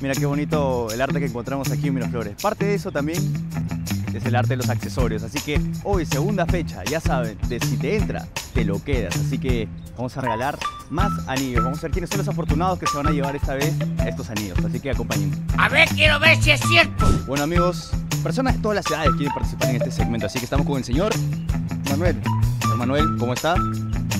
Mira qué bonito el arte que encontramos aquí en Miraflores. Parte de eso también es el arte de los accesorios. Así que hoy, segunda fecha, ya saben, de si te entra, te lo quedas. Así que vamos a regalar más anillos. Vamos a ver quiénes son los afortunados que se van a llevar esta vez estos anillos. Así que acompáñenme. A ver, quiero ver si es cierto. Bueno amigos, personas de todas las ciudades quieren participar en este segmento. Así que estamos con el señor Manuel. Señor Manuel. ¿Cómo está?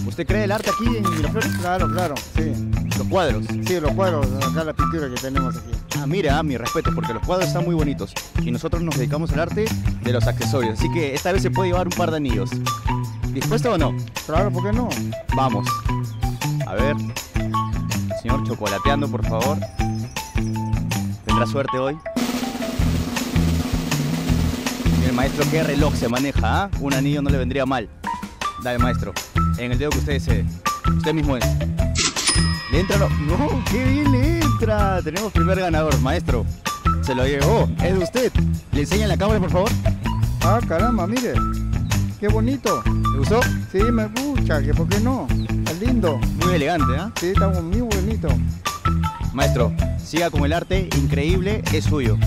¿Usted cree el arte aquí en Miraflores? Claro, claro, sí. Los cuadros. Sí, los cuadros, acá la pintura que tenemos aquí. Ah, mira, mi respeto, porque los cuadros están muy bonitos. Y nosotros nos dedicamos al arte de los accesorios. Así que esta vez se puede llevar un par de anillos. ¿Dispuesto o no? Claro, ¿por qué no? Vamos. A ver. Señor, chocolateando, por favor. ¿Tendrá suerte hoy? El maestro, qué reloj se maneja, ¿ah? Un anillo no le vendría mal. Dale, maestro. En el dedo que usted desee. Usted mismo es. ¿Le entra lo... No, qué bien le entra. Tenemos primer ganador, maestro. Se lo llevó. Es de usted. ¿Le enseña en la cámara, por favor? Ah, caramba, mire. Qué bonito. ¿Le gustó? Sí, me gusta, que por qué no. Está lindo. Muy elegante, ¿ah? Sí, está muy bonito. Maestro, siga con el arte. Increíble, es suyo.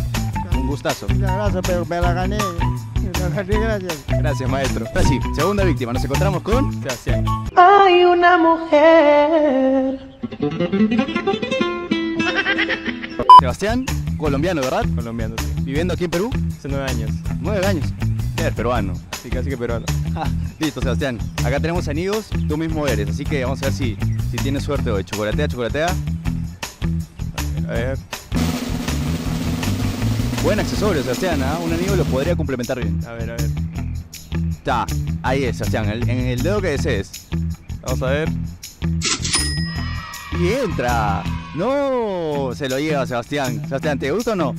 Un gustazo. Muchas gracias, pero me la gané. Me la gané, gracias. Gracias, maestro. Ahora sí, segunda víctima. Nos encontramos con Sebastián. Hay una mujer. Sebastián, colombiano, ¿verdad? Colombiano, sí. Viviendo aquí en Perú. Hace nueve años. Nueve años. Eres peruano. Sí, casi que peruano. Listo, Sebastián. Acá tenemos anillos, tú mismo eres. Así que vamos a ver si, si tienes suerte hoy. Chocolatea, chocolatea. A ver. Buen accesorio, Sebastián. ¿ah? Un anillo lo podría complementar bien. A ver, a ver. Está. Ahí es, Sebastián. en el dedo que desees. Vamos a ver. Y entra. No, se lo lleva Sebastián. Sebastián, ¿te gusta o no?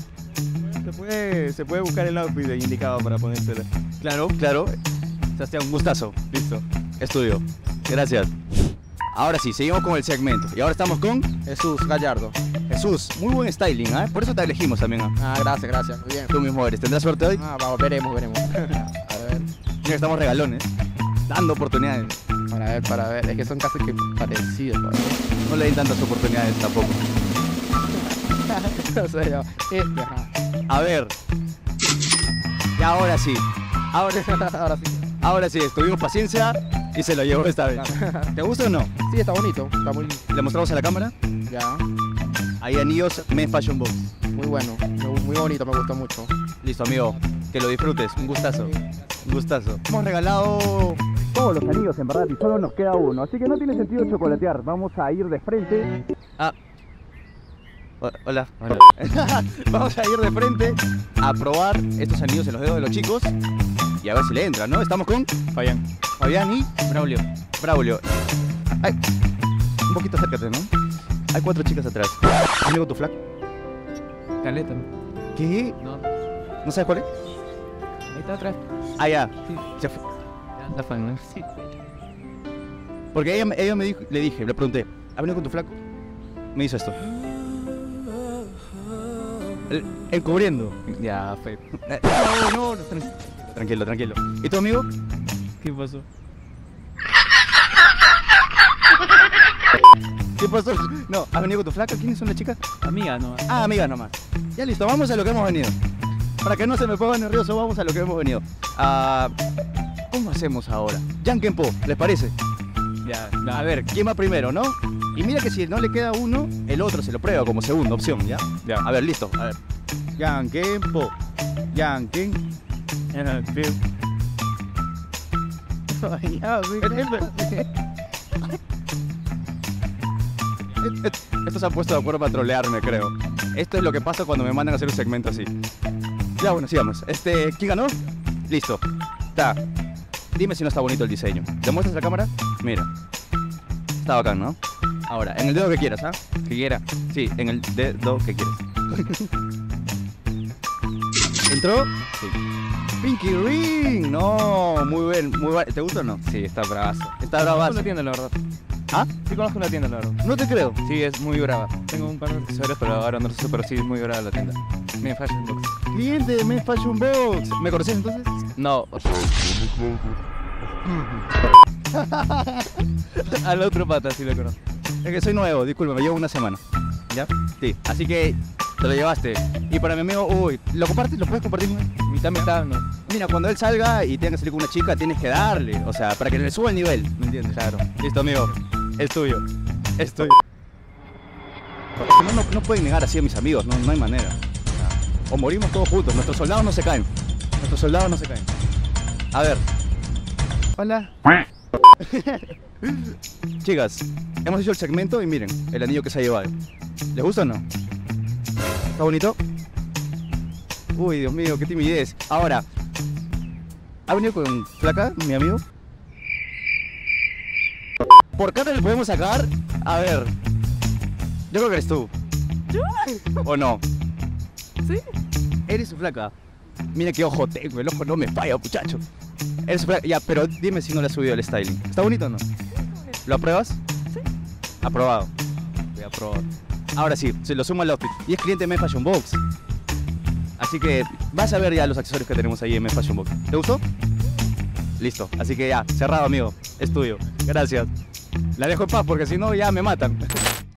Se puede, se puede buscar el outfit indicado para ponérselo. Claro, claro. Sebastián, un gustazo. Listo. Estudio. Gracias. Ahora sí, seguimos con el segmento. Y ahora estamos con Jesús Gallardo. Jesús. Muy buen styling, ¿ah? Por eso te elegimos también. ¿ah? Ah, gracias, gracias. Muy bien. Tú mismo eres. ¿Tendrás suerte hoy? Ah, vamos, veremos, veremos. A ver, Mira estamos regalones. Dando oportunidades. Para ver, para ver. Es que son casi que parecidos. para ver. No le den tantas oportunidades tampoco. yo, este, ajá. A ver. Y ahora sí. Ahora, Ahora sí. ahora sí, tuvimos paciencia y se lo llevó esta vez. ¿Te gusta o no? Sí, está bonito. Está muy. Le mostramos a la cámara. Ya. Hay anillos Men Fashion Box. Muy bueno. Muy bonito, me gustó mucho. Listo, amigo. Que lo disfrutes. Un gustazo. Un gustazo. Hemos regalado todos los anillos, en verdad, y solo nos queda uno. Así que no tiene sentido chocolatear. Vamos a ir de frente. Ah. Ho- Hola. Hola. Vamos a ir de frente a probar estos anillos en los dedos de los chicos y a ver si le entran, ¿no? Estamos con Fabián. Fabián y Braulio. Braulio. Ay, un poquito acércate, ¿no? Hay cuatro chicas atrás. ¿Viene con tu flaco? Caleta. ¿Qué? No. ¿No sabes cuál es? Ahí está atrás. Ah, ya. Sí. Se fue. La fan, ¿no? Sí. Porque ella, ella me dijo, le dije, le pregunté, ¿ha venido con tu flaco? Me hizo esto. El, el cubriendo. Ya, fue. Eh, No, no, no, tran- tranquilo, tranquilo. ¿Y tu amigo? ¿Qué pasó? ¿Qué pasó? No, ¿has venido con tu flaca? ¿Quiénes son las chicas? Amiga, no. Ah, amigas nomás. Ya listo, vamos a lo que hemos venido. Para que no se me ponga nervioso, vamos a lo que hemos venido. Ah, ¿Cómo hacemos ahora? Jankenpo, ¿les parece? Ya, A ver, ¿quién va primero, no? Y mira que si no le queda uno, el otro se lo prueba como segunda opción, ¿ya? Ya. A ver, listo. A ver. Jankenpo. Janken. Ay, ya, sí. Et- et- Estos se han puesto de acuerdo para trolearme, creo. Esto es lo que pasa cuando me mandan a hacer un segmento así. Ya, bueno, sigamos. Este, ¿quién ganó? Listo. Está. Dime si no está bonito el diseño. ¿Te muestras la cámara? Mira. Está bacán, ¿no? Ahora, en el dedo que quieras, ¿ah? Que quiera. Sí, en el dedo que quieras. ¿Entró? Sí. Pinky Ring. No, muy bien, muy bien. ¿Te gusta o no? Sí, está bravazo. Está bravazo. una tienda, la verdad. ¿Ah? Sí, conozco una tienda, la verdad. No te creo. Sí, es muy brava. Tengo un par de accesorios, pero ahora no lo sé, pero sí es muy brava la tienda. Mi Fashion Box. Cliente de Men Fashion Box. ¿Me conoces entonces? No. Al otro pata sí lo conozco. Es que soy nuevo, disculpa, me llevo una semana. ¿Ya? Sí. Así que Te lo llevaste. Y para mi amigo, uy, ¿lo compartes? ¿Lo puedes compartir? Mitad, mitad, no. Mira, cuando él salga y tenga que salir con una chica, tienes que darle. O sea, para que le suba el nivel. ¿Me entiendes? Claro. Listo, amigo. Es tuyo. Es tuyo. No, no, no pueden negar así a mis amigos. No, no hay manera. O morimos todos juntos. Nuestros soldados no se caen. Nuestros soldados no se caen. A ver. Hola. Chicas, hemos hecho el segmento y miren, el anillo que se ha llevado. ¿Les gusta o no? ¿Está bonito? Uy, Dios mío, qué timidez. Ahora, ¿ha venido con flaca, mi amigo? ¿Por qué no le podemos sacar? A ver. Yo creo que eres tú. ¿Yo? ¿O no? Sí. Eres su flaca. Mira qué ojo tengo, el ojo no me falla, muchacho. Eres. Ya, pero dime si no le has subido el styling. ¿Está bonito o no? ¿Lo apruebas? Sí. Aprobado. Voy a aprobar. Ahora sí, se lo sumo al outfit. Y es cliente de Fashion Box. Así que vas a ver ya los accesorios que tenemos ahí en Fashion Box. ¿Te gustó? Listo. Así que ya, cerrado, amigo. Es tuyo. Gracias. La dejo en paz porque si no ya me matan.